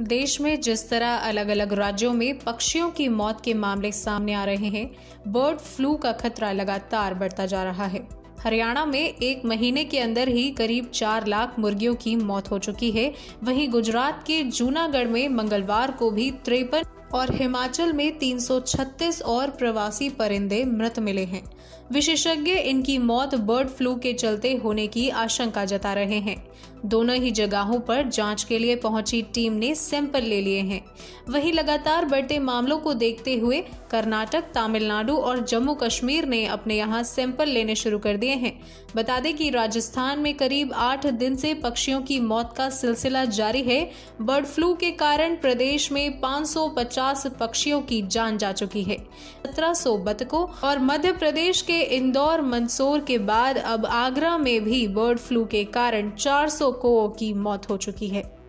देश में जिस तरह अलग अलग राज्यों में पक्षियों की मौत के मामले सामने आ रहे हैं, बर्ड फ्लू का खतरा लगातार बढ़ता जा रहा है। हरियाणा में एक महीने के अंदर ही करीब चार लाख मुर्गियों की मौत हो चुकी है। वहीं गुजरात के जूनागढ़ में मंगलवार को भी तिरपन और हिमाचल में 336 और प्रवासी परिंदे मृत मिले हैं। विशेषज्ञ इनकी मौत बर्ड फ्लू के चलते होने की आशंका जता रहे हैं। दोनों ही जगहों पर जाँच के लिए पहुँची टीम ने सैंपल ले लिए हैं। वहीं लगातार बढ़ते मामलों को देखते हुए कर्नाटक, तमिलनाडु और जम्मू कश्मीर ने अपने यहाँ सैंपल लेने शुरू कर दिए हैं। बता दें कि राजस्थान में करीब आठ दिन से पक्षियों की मौत का सिलसिला जारी है। बर्ड फ्लू के कारण प्रदेश में 550 पक्षियों की जान जा चुकी है। सत्रह सौ बतकों और मध्य प्रदेश के इंदौर मंदसौर के बाद अब आगरा में भी बर्ड फ्लू के कारण 400 सौ की मौत हो चुकी है।